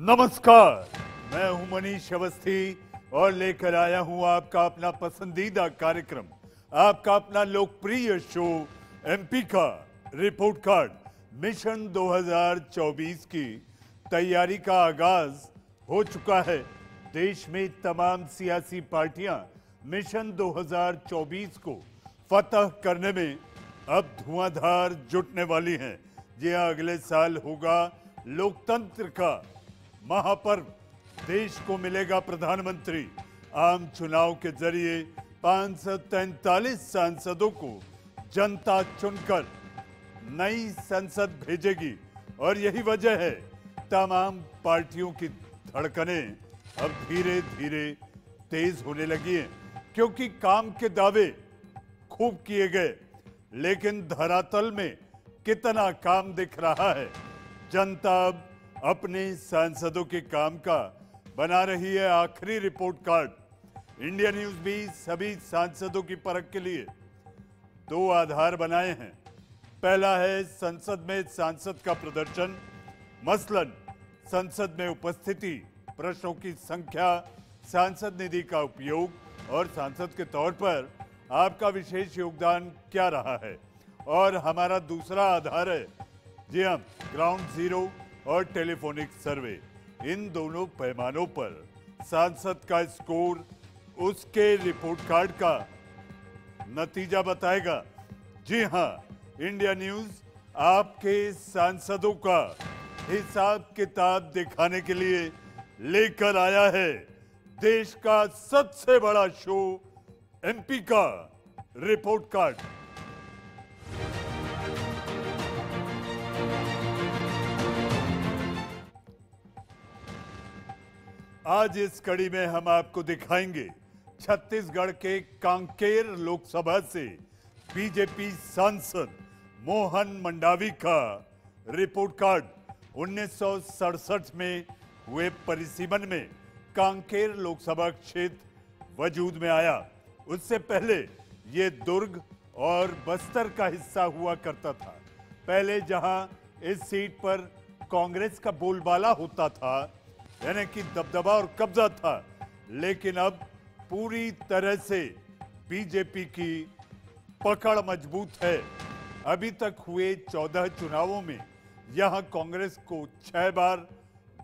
नमस्कार। मैं हूँ मनीष अवस्थी और लेकर आया हूँ आपका अपना पसंदीदा कार्यक्रम, आपका अपना लोकप्रिय शो एमपी का रिपोर्ट कार्ड, मिशन 2024 की तैयारी का आगाज़ हो चुका है। देश में तमाम सियासी पार्टियाँ मिशन 2024 को फतह करने में अब धुआंधार जुटने वाली हैं। जी हाँ अगले साल होगा लोकतंत्र का महापर्व, देश को मिलेगा प्रधानमंत्री। आम चुनाव के ज़रिए 543 सांसदों को जनता चुनकर नई संसद भेजेगी। और यही वजह है, तमाम पार्टियों की धड़कने अब धीरे धीरे तेज होने लगी हैं, क्योंकि काम के दावे खूब किए गए, लेकिन धरातल में कितना काम दिख रहा है? जनता अब अपने सांसदों के काम का बना रही है आखिरी रिपोर्ट कार्ड। इंडिया न्यूज़ भी सभी सांसदों की परख के लिए दो आधार बनाए हैं। पहला है संसद में सांसद का प्रदर्शन, मसलन संसद में उपस्थिति, प्रश्नों की संख्या, सांसद निधि का उपयोग और सांसद के तौर पर आपका विशेष योगदान क्या रहा है? और हमारा दूसरा आधार है, जी हाँ ग्राउंड ज़ीरो और टेलीफोनिक सर्वे इन दोनों पैमानों पर सांसद का स्कोर, उसके रिपोर्ट कार्ड का नतीजा बताएगा। जी हाँ इंडिया न्यूज़ आपके सांसदों का हिसाब किताब दिखाने के लिए लेकर आया है। देश का सबसे बड़ा शो, एमपी का रिपोर्ट कार्ड। आज इस कड़ी में हम आपको दिखाएँगे छत्तीसगढ़ के कांकेर लोकसभा से बीजेपी सांसद मोहन मंडावी का रिपोर्ट कार्ड। 1967 में हुए परिसीमन में कांकेर लोकसभा क्षेत्र वजूद में आया। उससे पहले ये दुर्ग और बस्तर का हिस्सा हुआ करता था। पहले जहाँ इस सीट पर कांग्रेस का बोलबाला होता था यानी कि दबदबा और कब्जा था, लेकिन अब पूरी तरह से बीजेपी की पकड़ मज़बूत है। अभी तक हुए चौदह चुनावों में यहाँ कांग्रेस को छह बार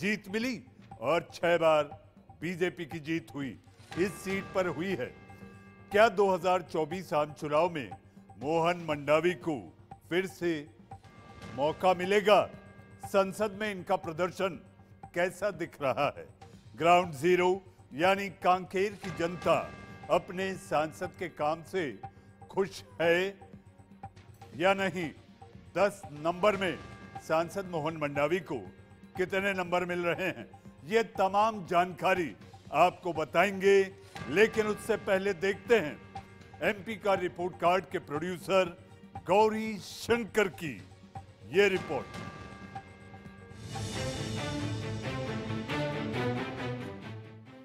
जीत मिली और छह बार बीजेपी की जीत हुई। इस सीट पर हुई है। क्या 2024 आम चुनाव में मोहन मंडावी को फिर से मौका मिलेगा? संसद में इनका प्रदर्शन कैसा दिख रहा है? ग्राउंड ज़ीरो यानी कांकेर की जनता, अपने सांसद के काम से खुश है या नहीं? दस नंबर में सांसद मोहन मंडावी को कितने नंबर मिल रहे हैं? ये तमाम जानकारी आपको बताएँगे, लेकिन उससे पहले देखते हैं। एमपी का रिपोर्ट कार्ड के प्रोड्यूसर गौरी शंकर की ये रिपोर्ट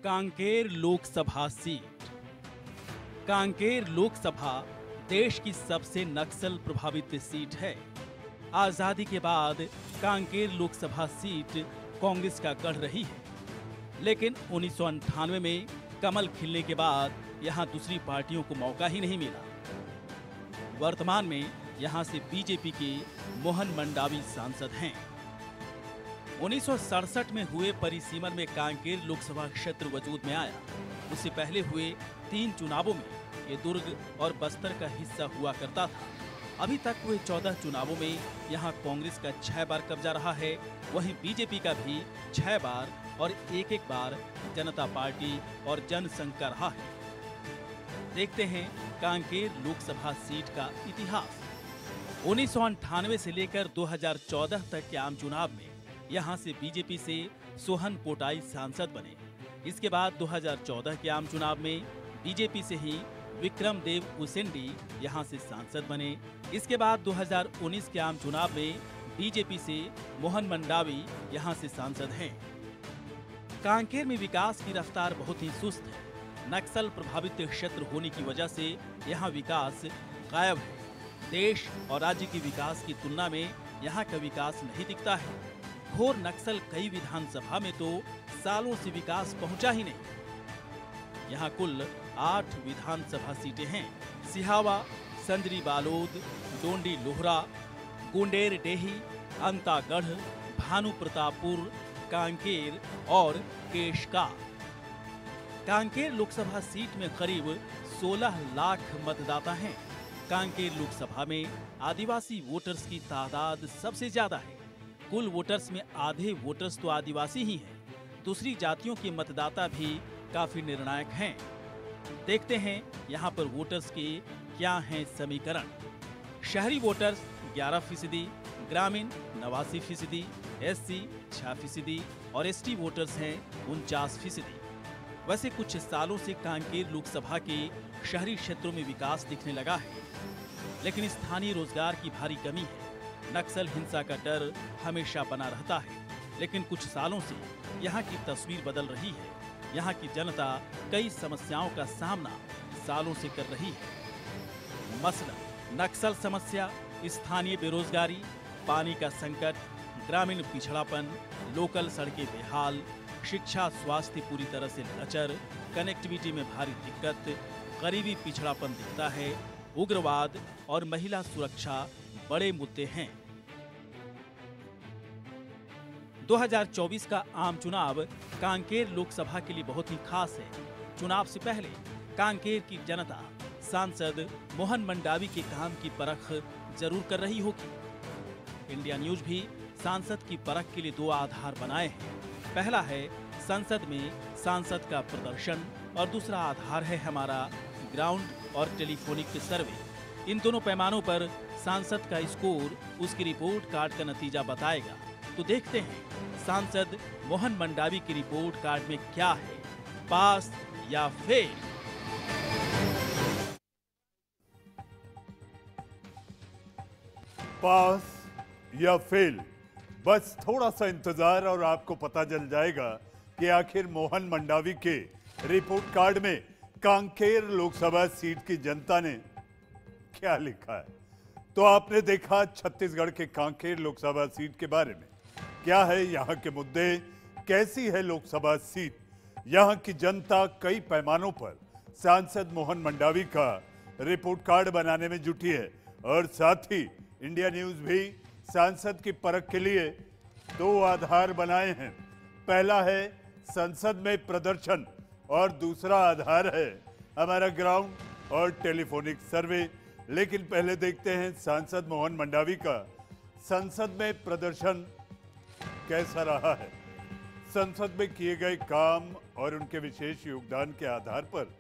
कांकेर लोकसभा सीट। कांकेर लोकसभा देश की सबसे नक्सल प्रभावित सीट है। आज़ादी के बाद कांकेर लोकसभा सीट कांग्रेस का गढ़ रही है। लेकिन उन्नीस में कमल खिलने के बाद यहाँ दूसरी पार्टियों को मौका ही नहीं मिला। वर्तमान में यहाँ से बीजेपी के मोहन मंडावी सांसद हैं। उन्नीस सौ सड़सठ में हुए परिसीमन में कांकेर लोकसभा क्षेत्र वजूद में आया। उससे पहले हुए तीन चुनावों में ये दुर्ग और बस्तर का हिस्सा हुआ करता था। अभी तक हुए चौदह चुनावों में यहाँ कांग्रेस का छह बार कब्जा रहा है। वहीं बीजेपी का भी छह बार और एक एक बार जनता पार्टी और जनसंघ का रहा है। देखते हैं कांकेर लोकसभा सीट का इतिहास। उन्नीस से लेकर 2014 तक के आम चुनाव में यहाँ से बीजेपी से सोहन पोटाई सांसद बने। इसके बाद 2014 के आम चुनाव में बीजेपी से ही विक्रम देव उसेंडी यहाँ से सांसद बने। इसके बाद 2019 के आम चुनाव में बीजेपी से मोहन मंडावी यहाँ से सांसद हैं। कांकेर में विकास की रफ्तार बहुत ही सुस्त है। नक्सल प्रभावित क्षेत्र होने की वजह से यहाँ विकास गायब है। देश और राज्य के विकास की तुलना में यहाँ का विकास नहीं दिखता है। घोर नक्सल कई विधानसभा में तो सालों से विकास पहुँचा ही नहीं। यहाँ कुल आठ विधानसभा सीटें हैं। सिहावा संदरी बालोद, डोंडी लोहरा, गुंडेर डेही, अंतागढ़ भानु प्रतापपुर कांकेर और केशका। कांकेर लोकसभा सीट में करीब 16 लाख मतदाता हैं। कांकेर लोकसभा में आदिवासी वोटर्स की तादाद सबसे ज़्यादा है। कुल वोटर्स में आधे वोटर्स तो आदिवासी ही हैं। दूसरी जातियों के मतदाता भी काफ़ी निर्णायक हैं। देखते हैं यहाँ पर वोटर्स के क्या हैं समीकरण। शहरी वोटर्स 11 फ़ीसदी, ग्रामीण नवासी फ़ीसदी एस सी छह फ़ीसदी और एसटी वोटर्स हैं उनचास फ़ीसदी। वैसे कुछ सालों से कांकेर लोकसभा के शहरी क्षेत्रों में विकास दिखने लगा है, लेकिन स्थानीय रोज़गार की भारी कमी है। नक्सल हिंसा का डर हमेशा बना रहता है। लेकिन कुछ सालों से यहाँ की तस्वीर बदल रही है। यहाँ की जनता कई समस्याओं का सामना सालों से कर रही है। मसलन, नक्सल समस्या, स्थानीय बेरोजगारी, पानी का संकट, ग्रामीण पिछड़ापन, लोकल सड़कें बेहाल, शिक्षा स्वास्थ्य पूरी तरह से लचर, कनेक्टिविटी में भारी दिक्कत, गरीबी पिछड़ापन दिखता है, उग्रवाद और महिला सुरक्षा बड़े मुद्दे हैं। 2024 का आम चुनाव कांकेर लोकसभा के लिए बहुत ही खास है। चुनाव से पहले कांकेर की जनता, सांसद मोहन मंडावी के काम की परख ज़रूर कर रही होगी। इंडिया न्यूज़ भी सांसद की परख के लिए दो आधार बनाए हैं। पहला है, संसद में सांसद का प्रदर्शन और दूसरा आधार है हमारा ग्राउंड और टेलीफोनिक सर्वे। इन दोनों पैमानों पर सांसद का स्कोर, उसकी रिपोर्ट कार्ड का नतीजा बताएगा। तो देखते हैं, सांसद मोहन मंडावी की रिपोर्ट कार्ड में क्या है? पास या फेल? पास या फेल? बस थोड़ा सा इंतज़ार और आपको पता चल जाएगा कि आखिर मोहन मंडावी के रिपोर्ट कार्ड में कांकेर लोकसभा सीट की जनता ने क्या लिखा है। तो आपने देखा छत्तीसगढ़ के कांकेर लोकसभा सीट के बारे में। क्या है यहाँ के मुद्दे? कैसी है लोकसभा सीट? यहाँ की जनता कई पैमानों पर सांसद मोहन मंडावी का रिपोर्ट कार्ड बनाने में जुटी है और साथ ही इंडिया न्यूज़ भी सांसद की परख के लिए दो आधार बनाए हैं। पहला है संसद में प्रदर्शन और दूसरा आधार है हमारा ग्राउंड और टेलीफोनिक सर्वे। लेकिन पहले देखते हैं सांसद मोहन मंडावी का। संसद में प्रदर्शन कैसा रहा है? संसद में किए गए काम और उनके विशेष योगदान के आधार पर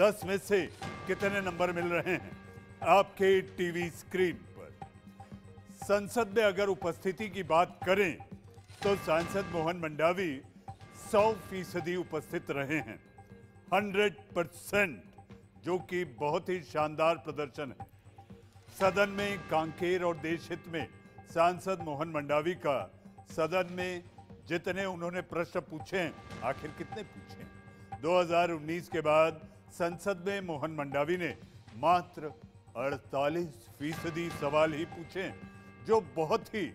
10 में से कितने नंबर मिल रहे हैं आपके टीवी स्क्रीन पर? संसद में अगर उपस्थिति की बात करें तो सांसद मोहन मंडावी 100 फ़ीसदी उपस्थित रहे हैं। 100 परसेंट जो कि बहुत ही शानदार प्रदर्शन है। सदन में कांकेर और देश हित में सांसद मोहन मंडावी का सदन में जितने उन्होंने प्रश्न पूछे हैं, आखिर कितने पूछे हैं? 2019 के बाद संसद में मोहन मंडावी ने मात्र 48 फ़ीसदी सवाल ही पूछे जो बहुत ही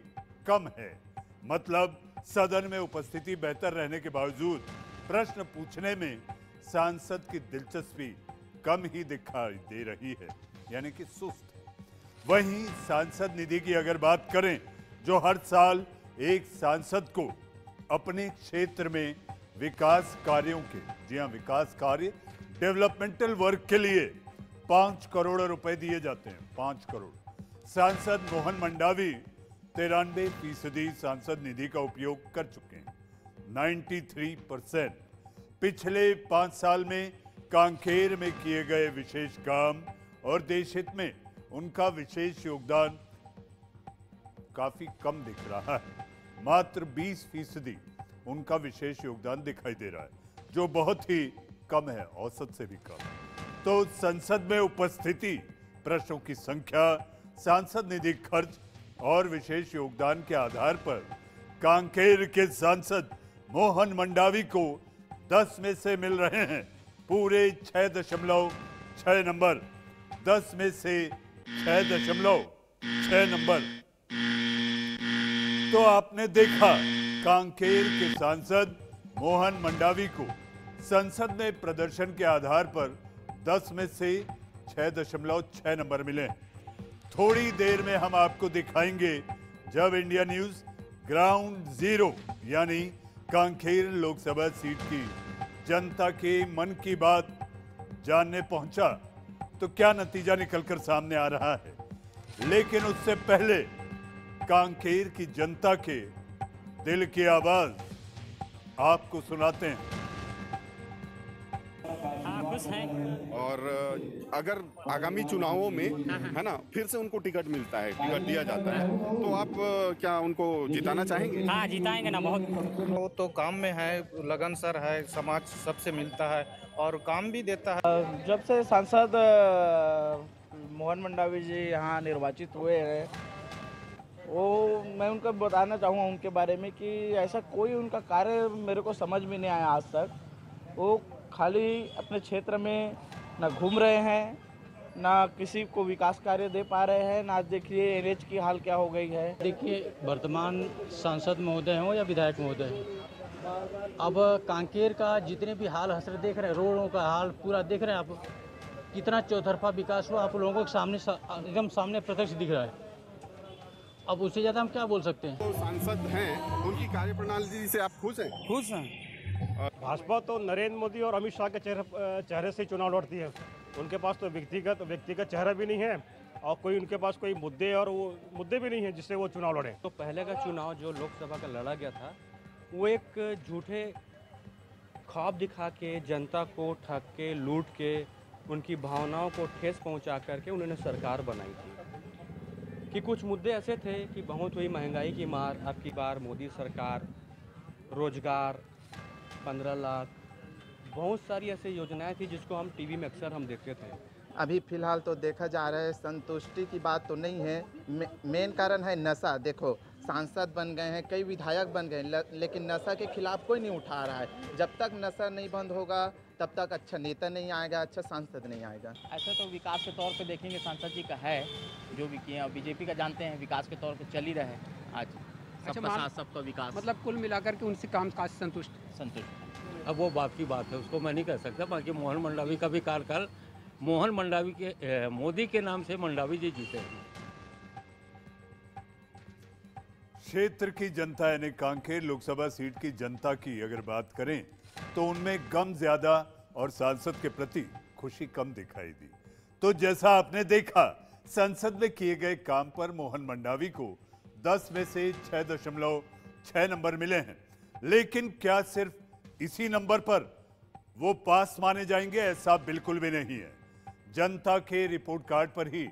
कम है। मतलब सदन में उपस्थिति बेहतर रहने के बावजूद प्रश्न पूछने में सांसद की दिलचस्पी कम ही दिखाई दे रही है, यानी कि सुस्त वहीं सांसद निधि की अगर बात करें, जो हर साल एक सांसद को अपने क्षेत्र में विकास कार्यों के, जी हाँ विकास कार्य, डेवलपमेंटल वर्क के लिए पाँच करोड़ रुपए दिए जाते हैं, पाँच करोड़। सांसद मोहन मंडावी तिरानवे फ़ीसदी सांसद निधि का उपयोग कर चुके हैं 93 परसेंट। पिछले पाँच साल में कांकेर में किए गए विशेष काम और देश हित में उनका विशेष योगदान काफ़ी कम दिख रहा है। मात्र 20 फ़ीसदी उनका विशेष योगदान दिखाई दे रहा है, जो बहुत ही कम है, औसत से भी कम तो संसद में उपस्थिति, प्रश्नों की संख्या, सांसद निधि खर्च और विशेष योगदान के आधार पर कांकेर के सांसद मोहन मंडावी को 10 में से मिल रहे हैं। पूरे छह दशमलव छह नंबर। 10 में से छह दशमलव छह नंबर। तो आपने देखा, कांकेर के सांसद मोहन मंडावी को संसद में प्रदर्शन के आधार पर 10 में से 6.6 नंबर मिले। थोड़ी देर में हम आपको दिखाएँगे जब इंडिया न्यूज़ ग्राउंड ज़ीरो, यानी कांखेर लोकसभा सीट की जनता के मन की बात जानने पहुँचा तो क्या नतीजा निकलकर सामने आ रहा है? लेकिन उससे पहले कांकेर की जनता के दिल की आवाज़ आपको सुनाते हैं। हाँ खुश हैं? और अगर आगामी चुनावों में है ना फिर से उनको टिकट मिलता है टिकट दिया जाता है। तो आप क्या उनको जिताना चाहेंगे? हाँ जिताएँगे ना बहुत। वो तो काम में है लगन सर है समाज सबसे मिलता है और काम भी देता है। जब से सांसद मोहन मंडावी जी यहाँ निर्वाचित हुए हैं वो मैं उनको बताना चाहूँगा उनके बारे में कि ऐसा कोई उनका कार्य मेरे को समझ में नहीं आया आज तक। वो खाली अपने क्षेत्र में न घूम रहे हैं ना किसी को विकास कार्य दे पा रहे हैं ना देखिए एनएच की हाल क्या हो गई है। देखिए वर्तमान सांसद महोदय हों या विधायक महोदय हों अब कांकेर का जितने भी हाल हसर देख रहे हैं रोडों का हाल पूरा देख रहे हैं आप कितना चौतरफा विकास हुआ आप लोगों के सामने सा- एकदम सामने प्रत्यक्ष दिख रहा है। अब उससे ज़्यादा हम क्या बोल सकते हैं? तो सांसद हैं उनकी कार्यप्रणाली से आप खुश हैं? खुश हैं। भाजपा तो नरेंद्र मोदी और अमित शाह के चेहरे चेहरे से चुनाव लड़ती है। उनके पास तो व्यक्तिगत व्यक्तिगत चेहरा भी नहीं है और कोई उनके पास कोई मुद्दे और वो मुद्दे भी नहीं है जिससे वो चुनाव लड़े। तो पहले का चुनाव जो लोकसभा का लड़ा गया था, वो एक झूठे ख्वाब दिखा के, जनता को ठग के, लूट के, उनकी भावनाओं को ठेस पहुँचा करके उन्होंने सरकार बनाई थी। कि कुछ मुद्दे ऐसे थे कि बहुत हुई महँगाई की मार अब की बार मोदी सरकार, रोज़गार पंद्रह लाख। बहुत सारी ऐसी योजनाएँ थी जिसको हम टीवी में अक्सर हम देखते थे। अभी फ़िलहाल तो देखा जा रहा है संतुष्टि की बात तो नहीं है। मे, मेन कारण है नशा। देखो सांसद बन गए हैं कई विधायक बन गए हैं, ल- लेकिन नशा के खिलाफ कोई नहीं उठा रहा है। जब तक नशा नहीं बंद होगा तब तक अच्छा नेता नहीं आएगा अच्छा सांसद नहीं आएगा। ऐसा तो विकास के तौर पे देखेंगे सांसद जी का है जो भी किए बीजेपी का जानते हैं विकास के तौर पे चल ही रहे आज। सबका मान- साथ सबका विकास। मतलब कुल मिलाकर के उनसे काम काज संतुष्ट। संतुष्ट। अब वो बात की बात है उसको मैं नहीं कह सकता बाकी मोहन मंडावी का भी कार्यकाल मोहन मंडावी के मोदी के नाम से मंडावी जी जीते हैं। क्षेत्र की जनता यानी कांकेर लोकसभा सीट की जनता की अगर बात करें तो उनमें गम ज़्यादा और सांसद के प्रति खुशी कम दिखाई दी। तो जैसा आपने देखा संसद में किए गए काम पर मोहन मंडावी को 10 में से 6.6 नंबर मिले हैं। लेकिन क्या सिर्फ़ इसी नंबर पर वो पास माने जाएँगे ऐसा बिल्कुल भी नहीं है। जनता के रिपोर्ट कार्ड पर ही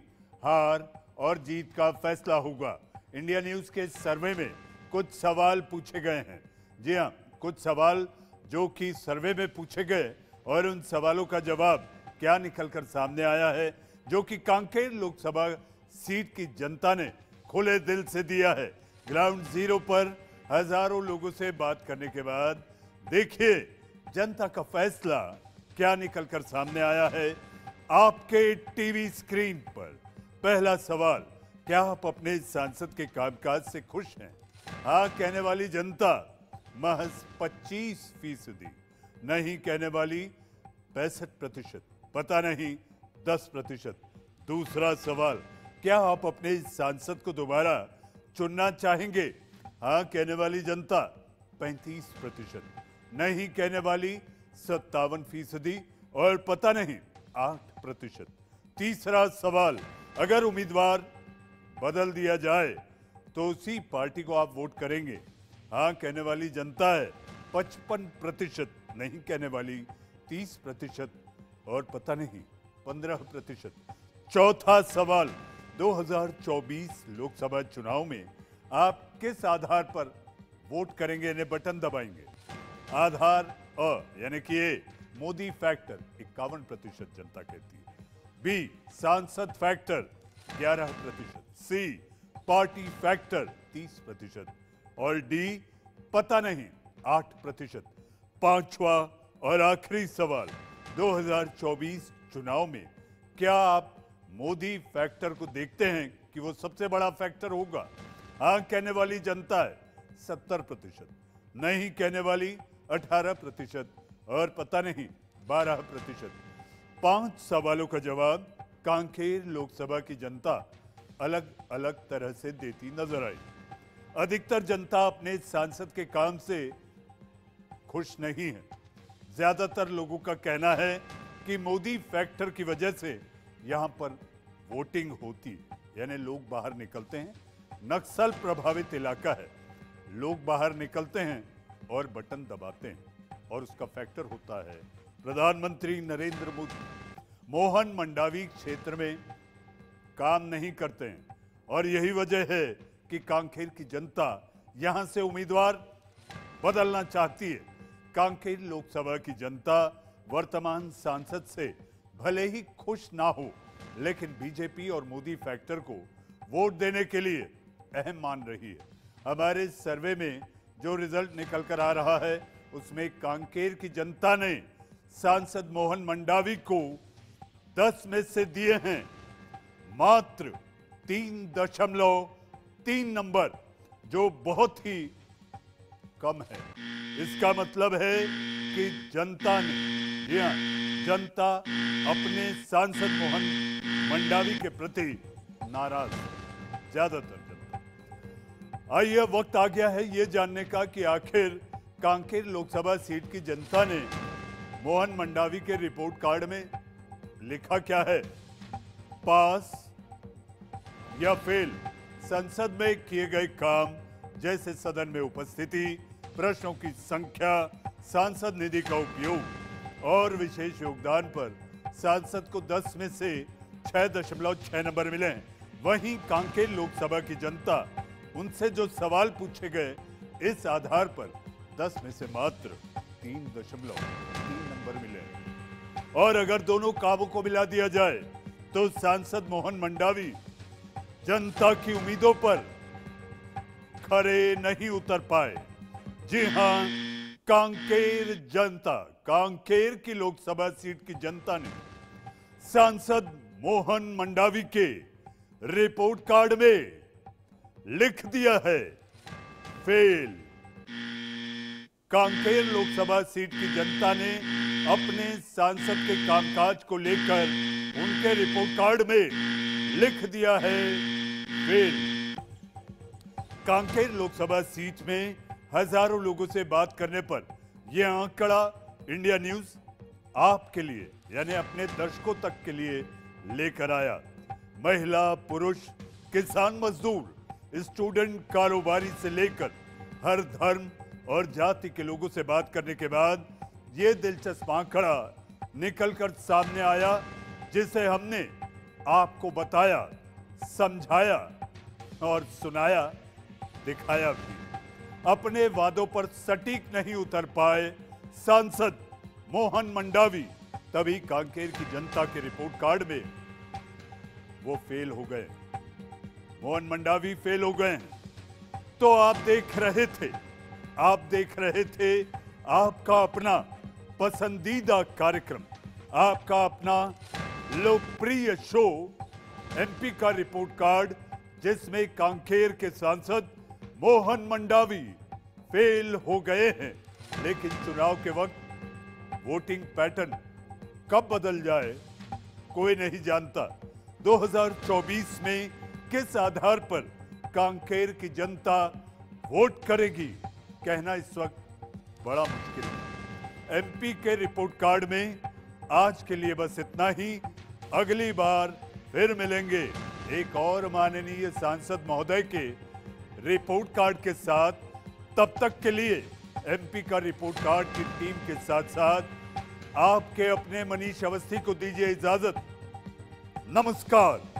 हार और जीत का फैसला होगा। इंडिया न्यूज़ के सर्वे में कुछ सवाल पूछे गए हैं। जी हाँ कुछ सवाल जो कि सर्वे में पूछे गए और उन सवालों का जवाब क्या निकलकर सामने आया है, जो कि कांकेर लोकसभा सीट की जनता ने खुले दिल से दिया है। ग्राउंड ज़ीरो पर हज़ारों लोगों से बात करने के बाद, देखिए, जनता का फैसला क्या निकलकर सामने आया है आपके टीवी स्क्रीन पर। पहला सवाल, क्या आप अपने सांसद के कामकाज से खुश हैं? हाँ कहने वाली जनता, महज 25 फ़ीसदी। नहीं, कहने वाली पैंसठ प्रतिशत। पता नहीं 10 प्रतिशत। दूसरा सवाल क्या आप अपने सांसद को दोबारा चुनना चाहेंगे? हाँ कहने वाली जनता 35 प्रतिशत। नहीं, कहने वाली, सत्तावन फ़ीसदी और पता नहीं, आठ प्रतिशत। तीसरा सवाल, अगर उम्मीदवार बदल दिया जाए तो उसी पार्टी को आप वोट करेंगे? हाँ कहने वाली जनता है, पचपन प्रतिशत। नहीं, कहने वाली, तीस प्रतिशत और पता नहीं, पंद्रह प्रतिशत। चौथा सवाल 2024 लोकसभा चुनाव में आप किस आधार पर वोट करेंगे, यानी बटन दबाएँगे? आधार अ, यानी कि ए, मोदी फैक्टर, इक्यावन प्रतिशत जनता कहती है। बी, सांसद फैक्टर 11 प्रतिशत। सी, पार्टी फैक्टर 30 प्रतिशत। और डी, पता नहीं 8 प्रतिशत। पांचवा और आखिरी सवाल 2024 चुनाव में क्या आप मोदी फैक्टर को देखते हैं कि वो सबसे बड़ा फैक्टर होगा। हाँ कहने वाली जनता है, सत्तर प्रतिशत। नहीं कहने वाली, अठारह प्रतिशत। और पता नहीं, बारह प्रतिशत। पाँच सवालों का जवाब कांकेर लोकसभा की जनता अलग अलग तरह से देती नज़र आई। अधिकतर जनता अपने सांसद के काम से खुश नहीं है। ज़्यादातर लोगों का कहना है कि मोदी फैक्टर की वजह से यहाँ पर वोटिंग होती, यानी लोग बाहर निकलते हैं। नक्सल प्रभावित इलाका है। लोग बाहर निकलते हैं और बटन दबाते हैं और उसका फैक्टर होता है। प्रधानमंत्री नरेंद्र मोदी, मोहन मंडावी क्षेत्र में काम नहीं करते हैं और यही वजह है कि कांकेर की जनता यहाँ से उम्मीदवार बदलना चाहती है। कांकेर लोकसभा की जनता वर्तमान सांसद से भले ही खुश ना हो, लेकिन बीजेपी और मोदी फैक्टर को वोट देने के लिए अहम मान रही है। हमारे सर्वे में जो रिज़ल्ट निकल कर आ रहा है, उसमें कांकेर की जनता ने सांसद मोहन मंडावी को 10 में से दिए हैं, मात्र तीन दशमलव तीन नंबर, जो बहुत ही कम है। इसका मतलब है कि जनता ने जनता अपने सांसद मोहन मंडावी के प्रति नाराज़ ज़्यादातर जनता। आइए वक्त आ गया है ये जानने का कि आखिर कांकेर लोकसभा सीट की जनता ने मोहन मंडावी के रिपोर्ट कार्ड में लिखा क्या है? पास या फेल? संसद में किए गए काम जैसे सदन में उपस्थिति, प्रश्नों की संख्या, सांसद निधि का उपयोग। और विशेष योगदान पर सांसद को 10 में से 6.6 नंबर मिले हैं। वहीं कांकेर लोकसभा की जनता, उनसे जो सवाल पूछे गए, इस आधार पर 10 में से मात्र 3.3 नंबर मिले और अगर दोनों कामों को मिला दिया जाए तो सांसद मोहन मंडावी जनता की उम्मीदों पर खरे नहीं उतर पाए। जी हाँ कांकेर जनता, कांकेर की लोकसभा सीट की जनता ने सांसद मोहन मंडावी के रिपोर्ट कार्ड में लिख दिया है, फेल। कांकेर लोकसभा सीट की जनता ने अपने सांसद के कामकाज को लेकर उनके रिपोर्ट कार्ड में लिख दिया है, फेल। कांकेर लोकसभा सीट में हज़ारों लोगों से बात करने पर यह आंकड़ा इंडिया न्यूज़ आपके लिए, यानी अपने दर्शकों तक के लिए लेकर आया। महिला, पुरुष, किसान मजदूर, स्टूडेंट कारोबारी से लेकर हर धर्म और जाति के लोगों से बात करने के बाद ये दिलचस्प आंकड़ा निकलकर सामने आया, जिसे हमने आपको बताया, समझाया और सुनाया, दिखाया भी। अपने वादों पर सटीक नहीं उतर पाए। सांसद मोहन मंडावी, तभी कांकेर की जनता के रिपोर्ट कार्ड में वो फेल हो गए। मोहन मंडावी फेल हो गए हैं। तो आप देख रहे थे, आप देख रहे थे आपका अपना पसंदीदा कार्यक्रम, आपका अपना लोकप्रिय शो, एमपी का रिपोर्ट कार्ड, जिसमें कांकेर के सांसद मोहन मंडावी फेल हो गए हैं। लेकिन चुनाव के वक्त वोटिंग पैटर्न कब बदल जाए, कोई नहीं जानता। 2024 में किस आधार पर कांकेर की जनता वोट करेगी, कहना इस वक्त बड़ा मुश्किल है। एमपी के रिपोर्ट कार्ड में आज के लिए बस इतना ही। अगली बार फिर मिलेंगे एक और माननीय सांसद महोदय के रिपोर्ट कार्ड के साथ, तब तक के लिए एमपी का रिपोर्ट कार्ड की टीम के साथ साथ आपके अपने मनीष अवस्थी को दीजिए इजाज़त। नमस्कार।